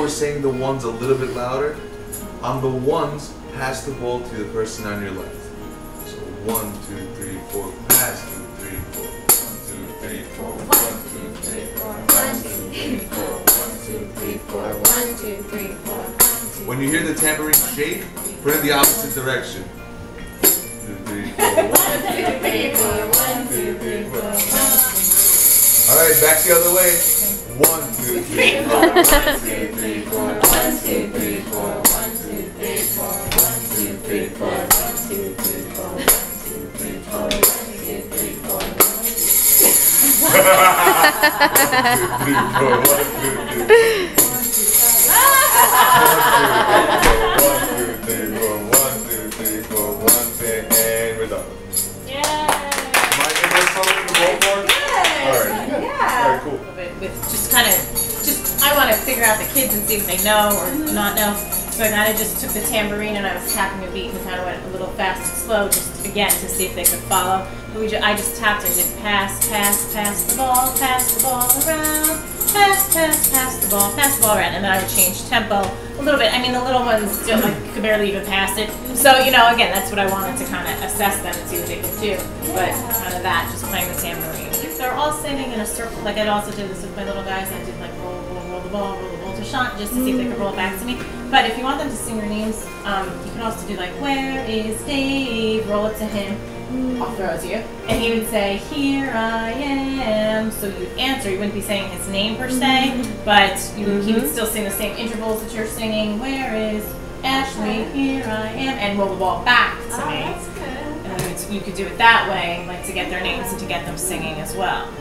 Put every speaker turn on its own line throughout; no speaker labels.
we're saying the ones a little bit louder. On the ones, pass the ball to the person on your left. So one, two, three, four, pass, two, three, four, one, two, three, four, one, two, three, four, one, two, three, four, one, two, three, four, one, two, three, four. When you hear the tambourine shake, put it in the opposite direction. Two, three, four, one, two, three, four, one, two, three, four, one. All right, back the other way. One, two, three, four, one, two, three, four, one, two, three, four, one, two, three, four, one, two, three, four, one, two, three, four, one, two, three, four, one, two, three, four, one, two, three, four, one, two, three. One, two, three, four, one, two, three, four, one, two, and we're done.
Yay!
Am I in this song in the ballpark? All right.
Yeah.
All right, cool.
With, just kind of, just I want to figure out the kids and see if they know or mm-hmm. not know. So I kind of just took the tambourine and I was tapping a beat and kind of went a little fast and slow, just again to see if they could follow. But we ju- I just tapped and did pass, pass, pass the ball, pass the ball around, pass, pass, pass the ball, pass the ball around, and then I would change tempo a little bit. I mean, the little ones still like could barely even pass it. So you know, again, that's what I wanted to kind of assess them and see what they could do. But kind of that, just playing the tambourine. They're all sitting in a circle, like I also did this with my little guys. I did like roll, roll, roll the ball, roll the ball to Sean, just to see if they could roll it back to me. But if you want them to sing your names, um, you can also do like, "Where is Dave?" Roll it to him. I'll throw it to you, and he would say, "Here I am." So you'd answer. You wouldn't be saying his name per se, but you, he would still sing the same intervals that you're singing. Where is Ashley? Here I am, and roll the ball back to
Oh,
me. You could do it that way, like to get their names and to get them singing as well.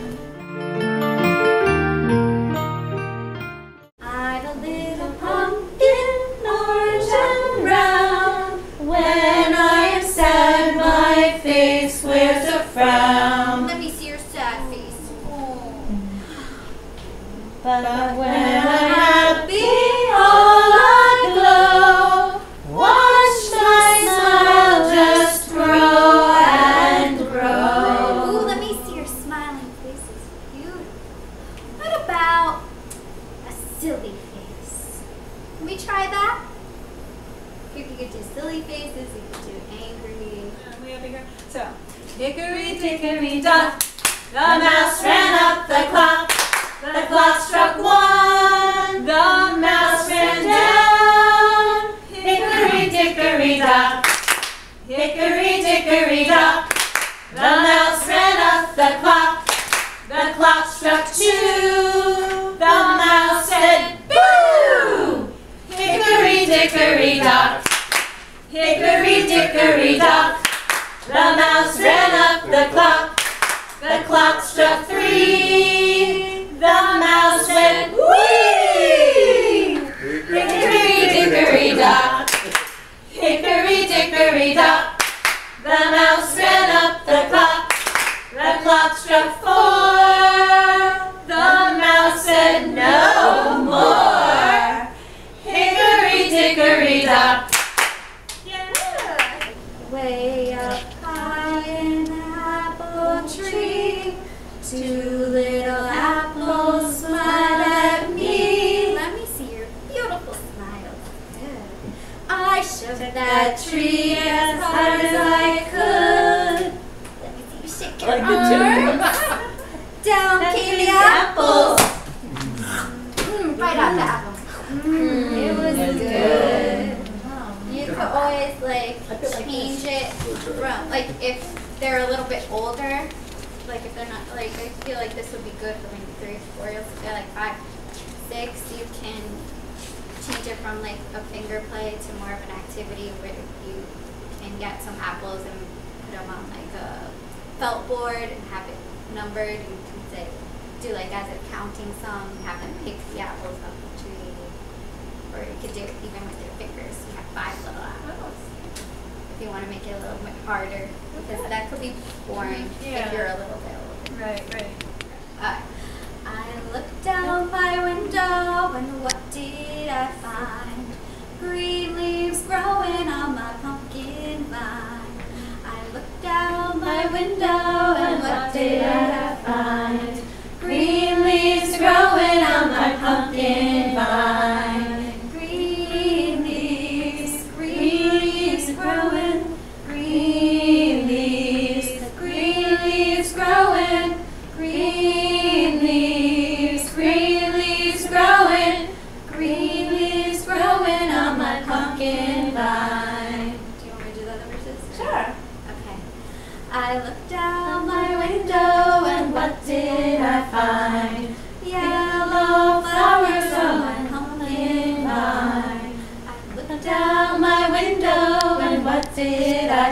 Silly face? Can we try that? You could do silly faces, you could do angry.
So, hickory dickory dock, the mouse ran up the clock. The clock struck one, the mouse ran down. Hickory dickory dock, hickory dickory dock, the mouse ran up the clock. The clock struck two, Hickory dock, hickory dickory dock. The mouse ran up the clock. The clock struck three. The mouse said, Wee! Hickory dickory dock. Hickory dickory dock. The mouse ran up the clock. The clock struck four. Like the
arms. Down
That
came
came
the
the
apples.
apples.
Mm, right out the apple. Mm, it was good. You could always like change it from like if they're a little bit older, like if they're not like I feel like this would be good for maybe three, four years. If they're like five, six, you can change it from like a finger play to more of an activity where you can get some apples and put them on like a felt board and have it numbered. You can say do like as a counting sum, have them pick the apples off the tree. Or you could do it even with your fingers. You have five little apples. If you want to make it a little bit harder, because that could be boring
Yeah.
if you're a little bit older.
Right, right.
Uh, I looked out my window and what did I find? Green leaves growing on my my window and what did I find?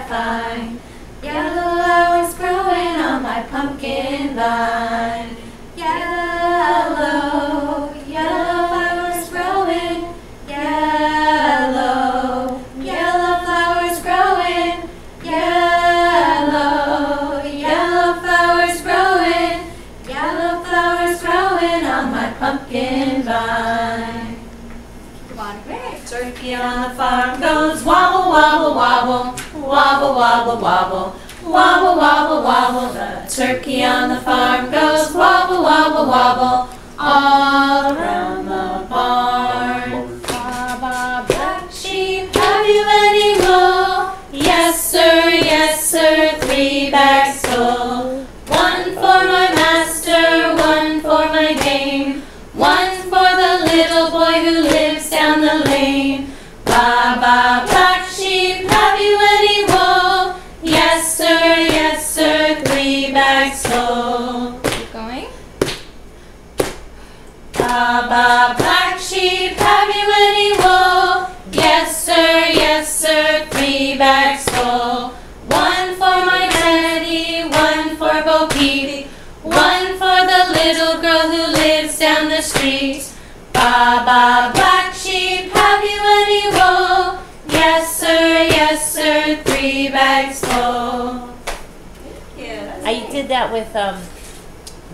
Yellow flowers growing on my pumpkin vine. Yellow, yellow flowers growing. Yellow, yellow flowers growing. Yellow, yellow flowers growing. Yellow flowers growing on my pumpkin vine.
Come on.
Turkey on the farm goes wobble, wobble, wobble, wobble, wobble, wobble, wobble, wobble, wobble. The turkey on the farm goes wobble, wobble, wobble, Black sheep, have you any wool? Yes, sir, yes, sir, three bags full. One for my daddy, one for Bo Peep, one for the little girl who lives down the street. Ba ba black sheep, have you any wool? Yes, sir, yes, sir, three bags full.
I did that with um,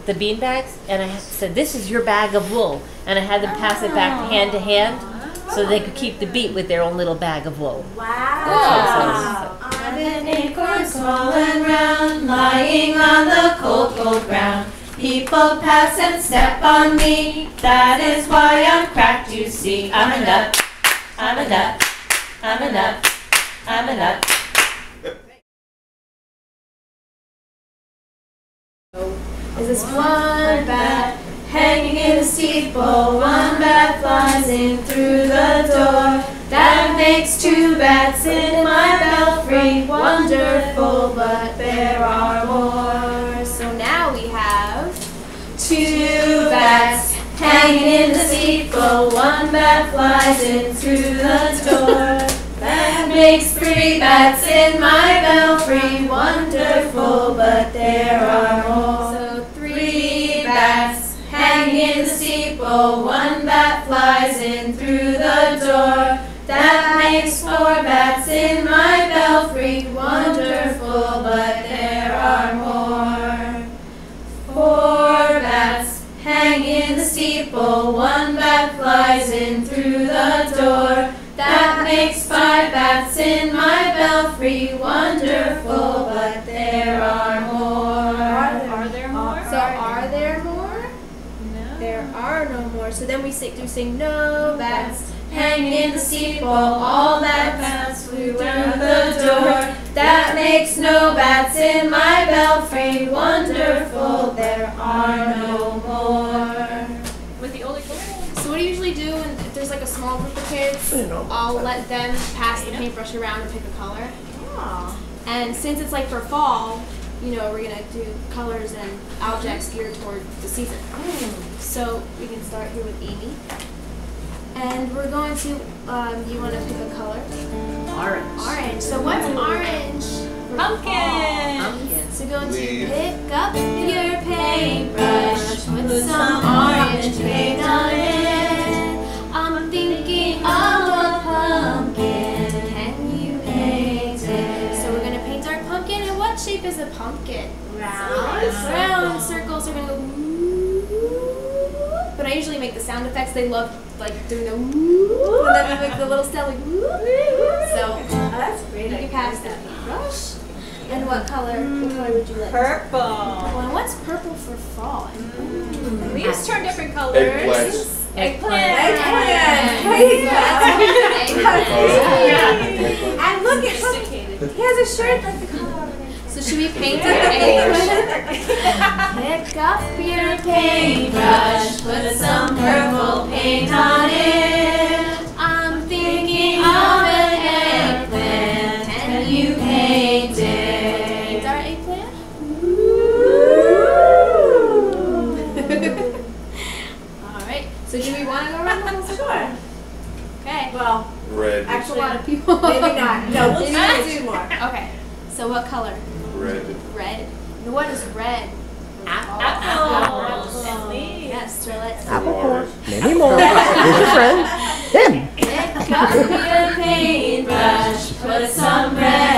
the bean bags, and I said, "This is your bag of wool," and I had them pass it back oh. hand to hand, so they could keep the beat with their own little bag of wool.
Wow. I'm an acorn small and round, lying on the cold, cold ground. People pass and step on me, that is why I'm cracked, you see. I'm a nut, I'm a nut, I'm a nut, I'm a nut. Is this one bat hanging in the steeple? One bat flies in through the door. That makes two bats in my belfry. Wonderful, but there are more.
So now we have
Two bats hanging in the steeple. One bat flies in through the door. That makes three bats in my belfry. Wonderful, but there are more. Steeple. One bat flies in through the door. That makes four bats in my belfry. Wonderful, but there are more. Four bats hang in the steeple. One bat flies in through the door. That makes five bats in my belfry. Wonderful, but there are more.
Are there more? Are there more? No. There are no more. So then we sing, do sing no bats.
Hang in the steeple, all that bats flew out the door. That makes no bats in my belfry. Wonderful, there are no more. With the older kids.
So what do you usually do, and if there's like a small group of kids, I'll let them pass the paintbrush around and pick a color. And since it's like for fall, you know, we're gonna do colors and objects geared toward the season. So we can start here with Amy. And we're going to, um, you want to pick a color?
Orange.
Orange. So what's orange?
Pumpkin.
Pumpkin.
fall? So going to pick up
Your paintbrush, with some orange paint on it. I'm thinking of
shape is a pumpkin?
Round.
Round circles are gonna go. woo. But I usually make the sound effects. They love like doing the woo, and then we make the little style like woo. So oh,
That's great.
you can pass that paintbrush. And what color? What color would you like?
Purple.
Well, and what's purple for fall?
Leaves turn different colors.
Eggplants.
Eggplant.
Eggplant.
Eggplant.
And look at look. He has a shirt like the color of it.
So should we paint it?
Pick up your paintbrush, put some purple paint on it. I'm thinking of
an eggplant, and you
paint
it. Our eggplant? Alright, so do we want to go around the whole Sure. Okay.
Well,
red.
Actually, a lot of people.
Maybe not. No, we'll do more.
Okay. So what color?
Red.
Red. What is red?
Apple.
Yes. So let's.
Apple
Many more. Here's your friend. Him.
It Pick up your paintbrush, put some red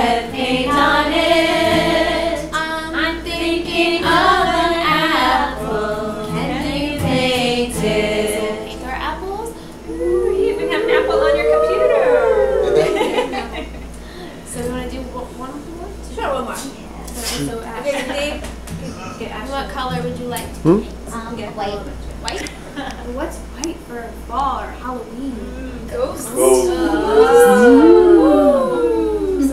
Hmm?
Um, white.
White. What's white for fall or Halloween?
Ghosts.
So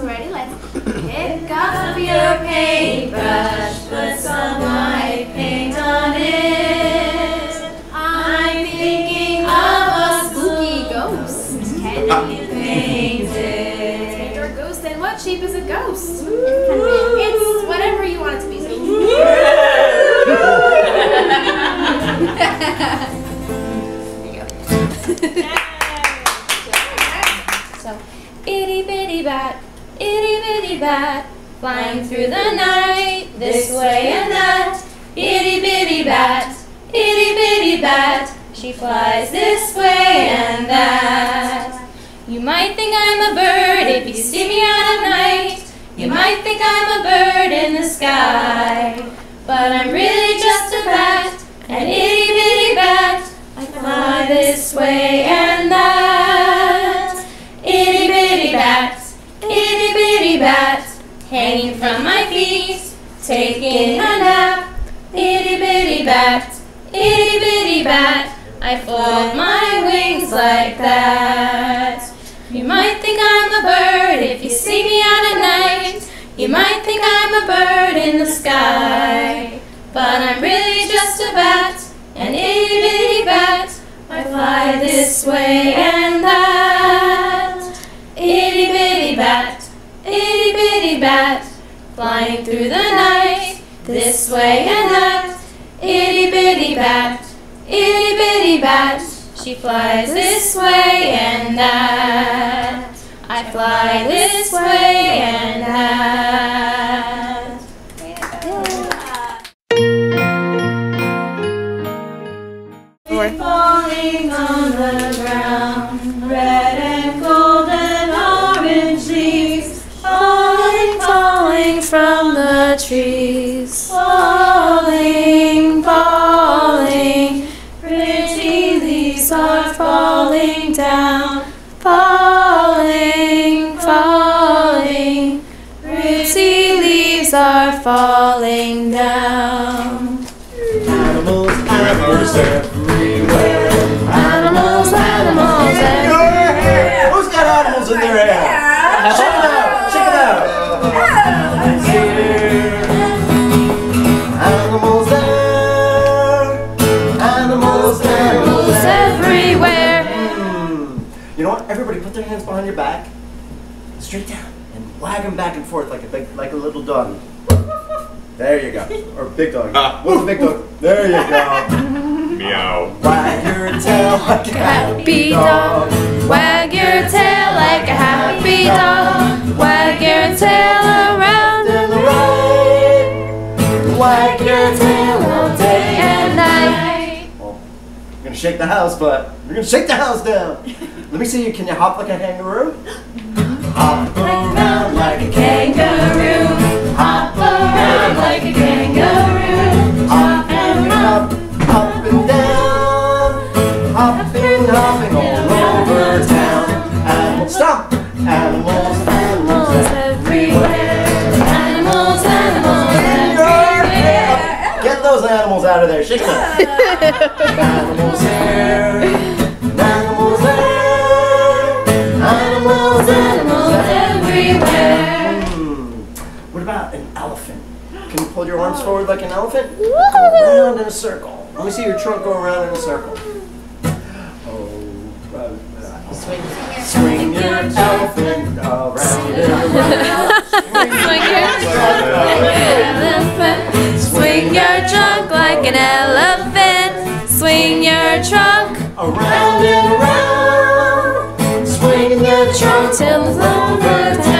ready? Let's pick up
Up your paintbrush, put some white paint on it. I'm thinking of a
spooky ghost.
Can you paint it?
Paint our ghost. And what shape is a ghost? It's whatever you want it to be.
So, itty bitty bat, itty bitty bat, flying through the night, this way and that. Itty bitty bat, itty bitty bat, she flies this way and that. You might think I'm a bird if you see me out at night. You might think I'm a bird in the sky, but I'm really just a bat, an itty this way and that. Itty bitty bat, itty bitty bat, hanging from my feet, taking a nap. Itty bitty bat, itty bitty bat, I fold my wings like that. You might think I'm a bird if you see me out at night. You might think I'm a bird in the sky, but I'm really just a bat, an itty bitty bat. Fly this way and that. Itty bitty bat, itty bitty bat, flying through the night, this way and that. Itty bitty bat, itty bitty bat, she flies this way and that. I fly this way and that. Falling on the ground, red and gold and orange leaves, falling, falling from the trees, falling, falling. Pretty leaves are falling down, falling, falling. Pretty leaves are falling down.
Animals, animals everywhere. Animals in their hair? Check it out. Check it out. Animals here. Animals there. Animals, animals
everywhere.
Hmm. You know what? Everybody put their hands behind your back, straight down, and wag them back and forth like a big, like a little dog. There you go. Or big dog. What's a big dog? There you go.
Meow.
Wag your tail like a
Happy dog. Wag
And. Well, you're gonna shake the house, but you're gonna shake the house down. Let me see you. Can you hop like a kangaroo? Hop around like a kangaroo. Hop around like a kangaroo. Hop and up, up and down. Hopping, hopping all over town. Animals, stop. Animals out of there. Shake them. animals here. Animals there. Animals,
Animals everywhere.
Hmm. What about an elephant? Can you pull your arms forward like an elephant? Go around in a circle. Let me see your trunk go around in a circle. Oh, uh, swing, swing your elephant around and around.
Swing your elephant. Your trunk like an elephant. Swing your trunk.
Around and around. Swing
the trunk till it's over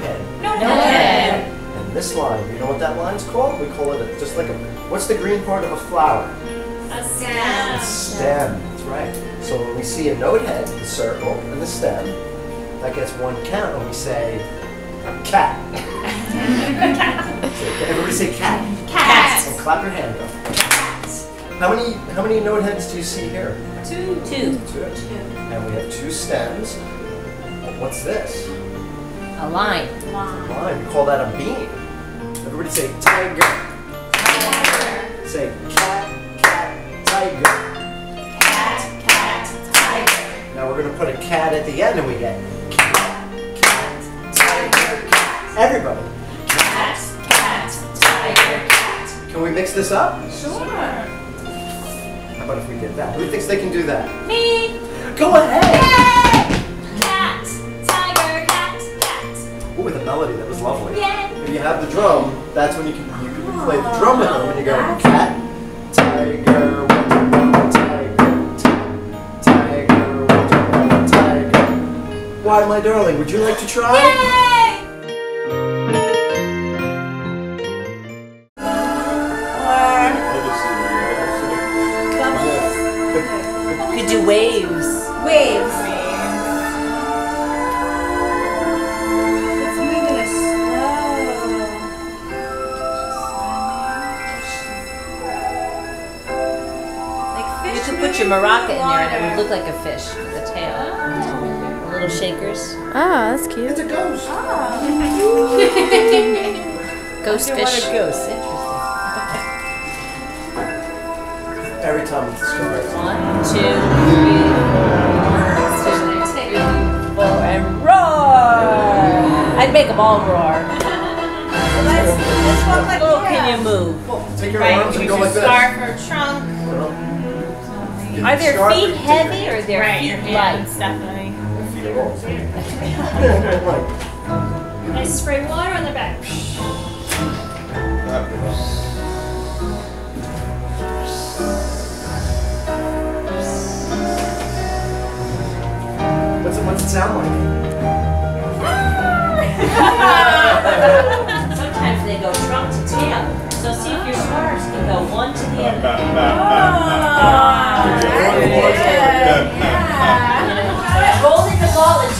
head. No, note head.
head.
And this line, you know what that line's called? We call it a, just like a. What's the green part of a flower?
A stem.
A stem. That's right. So when we see a note head, the circle, and the stem, that gets one count when we say a cat. Say- Everybody say cat.
Cat.
And clap your hand up. How many how many note heads do you see here?
Two. Two.
Two. And we have two stems. What's this?
A line.
Line. We call that a beam. Everybody say tiger. Say cat, cat, tiger.
Cat, cat, tiger.
Now we're gonna put a cat at the end and we get cat, cat, tiger, cat. Everybody.
Cat, cat, tiger, cat.
Can we mix this up?
Sure.
How about if we did that? Who thinks they can do that?
Me.
Go ahead! Melody, that was lovely. If you have the drum, that's when you can you can play the drum with them and you go cat, tiger, want, tiger, ti- tiger, what you want, tiger. Why, my darling, would you like to try?
Look like a fish with a tail. Little shakers.
Oh, that's cute.
It's a ghost. Ah.
Ghost
What
fish.
a ghost. Interesting.
Every time it's starts.
One, two, three, four. One, two, three, four, and roar! I'd make them all roar.
Let's, let's walk like
Oh,
yeah.
can you move?
Take your
Right,
arms and go
your
like this.
scarf or trunk.
Give
Are their feet
and
heavy or their
Right, your
feet light?
hands, Definitely.
Feet are all-
I spray water on their back.
What's it, what's it sound like? Ah!
Sometimes they go trunk to tail. So see if your scarves can go one to the other. Roll in the ball and toss it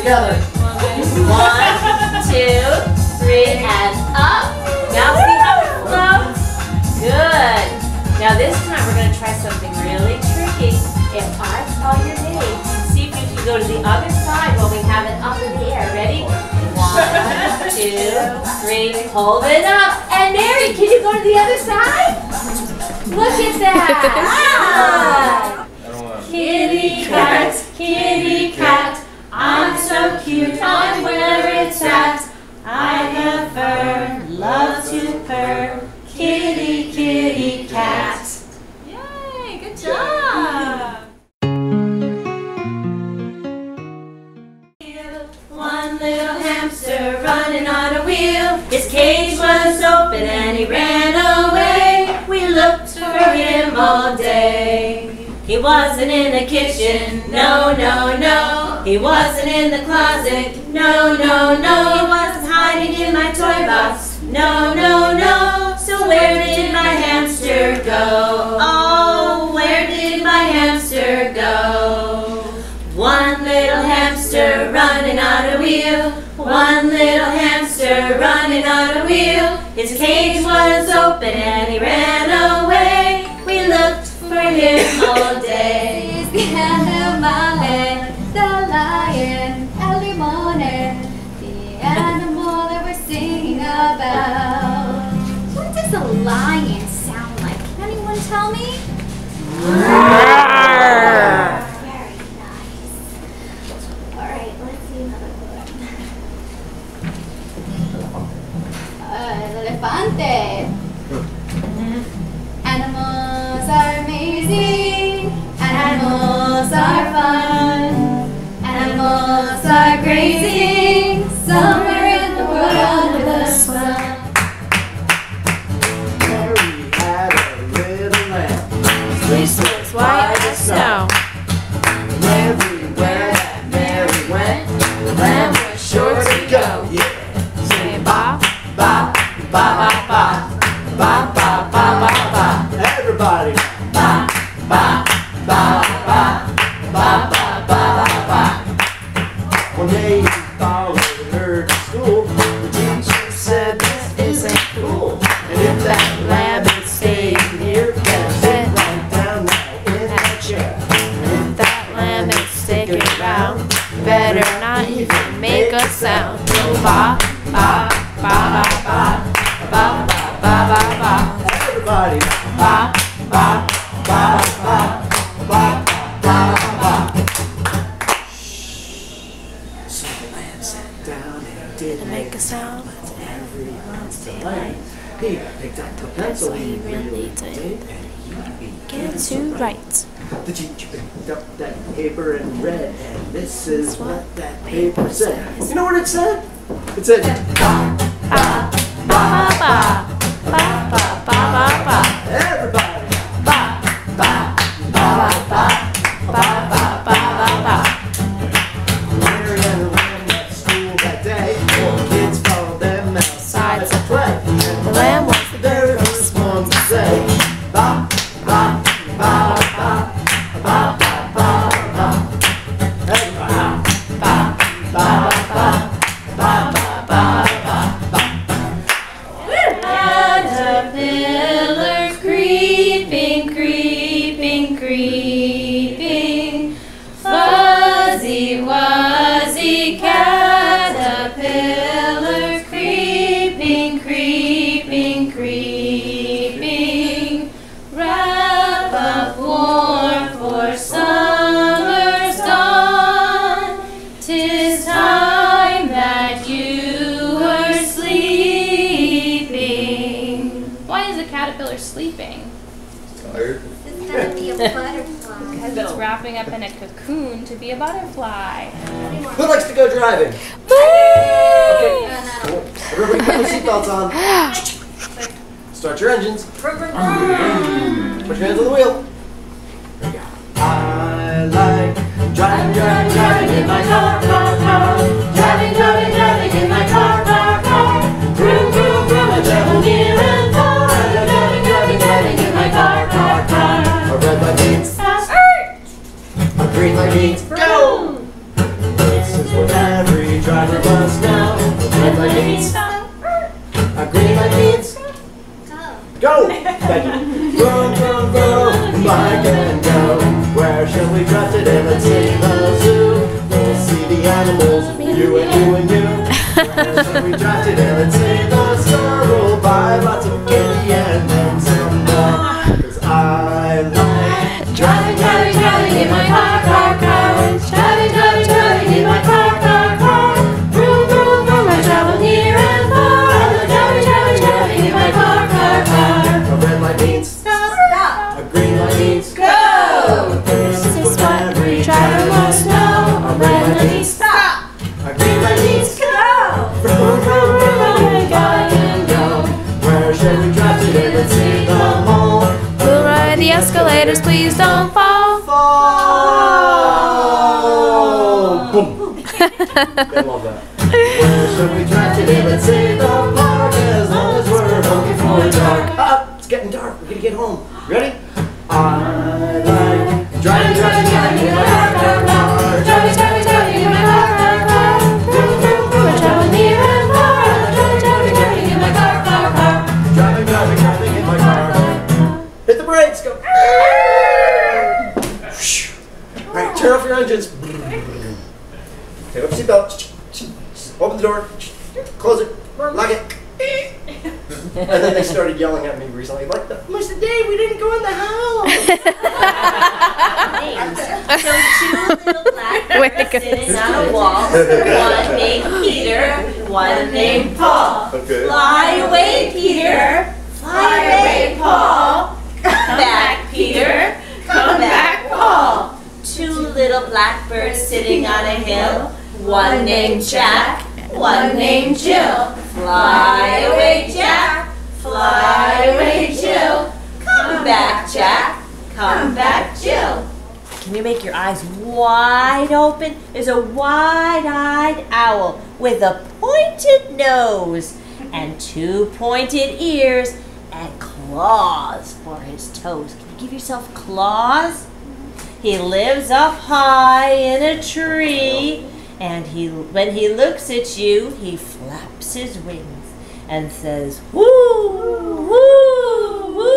together.
One, two, three, and up. Now see how it floats? Good. Now this time we're going to try something really tricky. If I call your name, see if you can go to the other side while we have it up in the air. Ready? One, two, three. Hold it up. And Mary, can you go to the other side?
Look at that!
I
He wasn't in the kitchen, no, no, no. He wasn't in the closet, no, no, no. He wasn't hiding in my toy box, no, no, no. So where did my hamster go? Oh, where did my hamster go? One little hamster running on a wheel. One little hamster running on a wheel. His cage was open and he ran away.
Some are grazing,
some
Get to right.
The teacher picked up that paper and read, and this is what that paper said. You know what it said? It said, ba,
Ba, ba, ba, ba,
wrapping up in a cocoon to be a butterfly.
Who likes to go driving? Okay. Everybody put your seatbelts on. Start your engines. Put your hands on the wheel. There you go. I like driving, driving, driving in my car, green light means go. This is what every driver must know. A red light means a green light means go. Thank you. Vroom, vroom, vroom, bike and go. Where shall we drive today? Let's see the zoo. We'll see the animals, you and you and you. Where shall we drive today? Let's see the
please don't fall.
Fall! Boom. I love that. Take off your seatbelt. Open the door. Close it. Lock it. And then they started yelling at me recently, like, Mr. Dave, we didn't go in the house.
names. So two little black birds sitting on a wall. One named Peter, one named Paul.
Okay.
Fly away, Peter. Fly away, Paul. Come back, Peter. Come back, Paul. Two little blackbirds sitting on a hill. One named Jack, one named Jill. Fly away, Jack. Fly away, Jill. Come back, Jack. Come back, Jill. Can you make your eyes wide open? There's a wide-eyed owl with a pointed nose and two pointed ears and claws for his toes. Can you give yourself claws? He lives up high in a tree, and he, when he looks at you, he flaps his wings and says, woo, woo, woo.